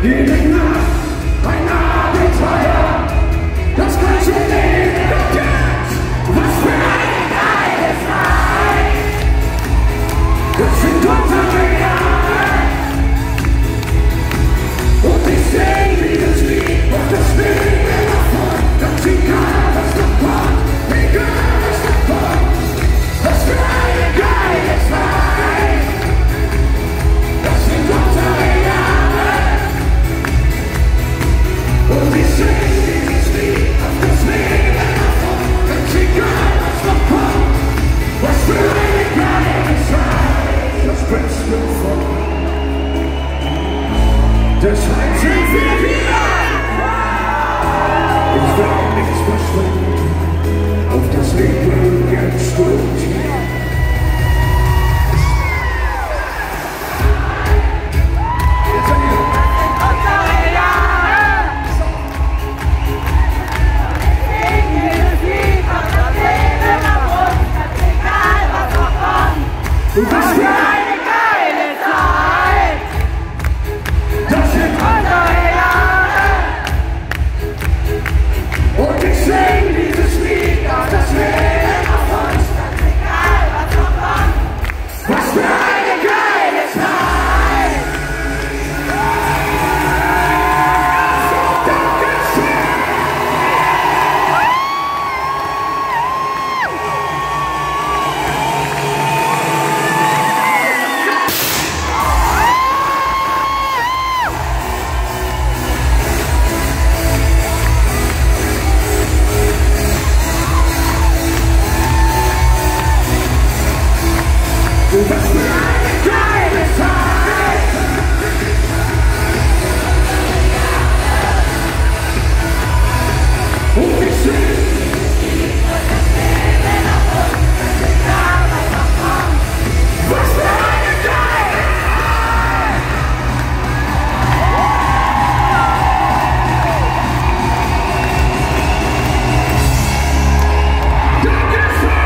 Here now. Nossa!